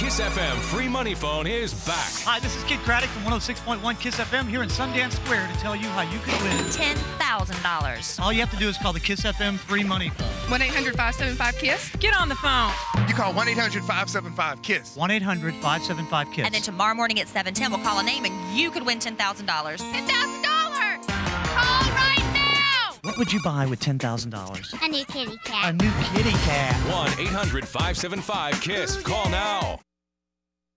Kiss FM free money phone is back. Hi, this is Kidd Kraddick from 106.1 Kiss FM here in Sundance Square to tell you how you can win. $10,000. All you have to do is call the Kiss FM free money phone. 1 800 575 KISS. Get on the phone. You call 1 800 575 KISS. 1 800 575 KISS. And then tomorrow morning at 710, we'll call a name and you could win $10,000. $10,000! Call right! What would you buy with $10,000? A new kitty cat. A new kitty cat. 1 800 575 KISS. Call now.